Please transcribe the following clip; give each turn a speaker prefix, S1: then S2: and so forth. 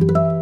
S1: you